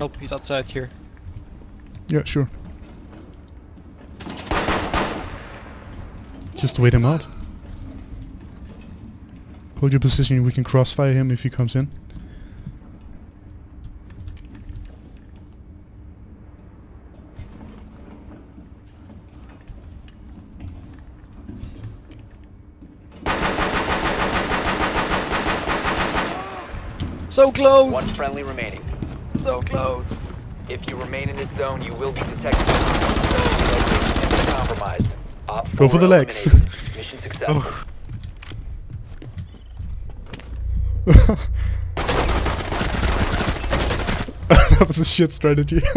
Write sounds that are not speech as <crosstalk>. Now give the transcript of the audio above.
Nope, he's outside here. Yeah, sure. Just wait him out. Hold your position, we can crossfire him if he comes in. So close! One friendly remaining. So close! If you remain in this zone, you will be detected. Location compromised. Op Go for the legs. Mission successful. Oh. <laughs> that was a shit strategy. <laughs>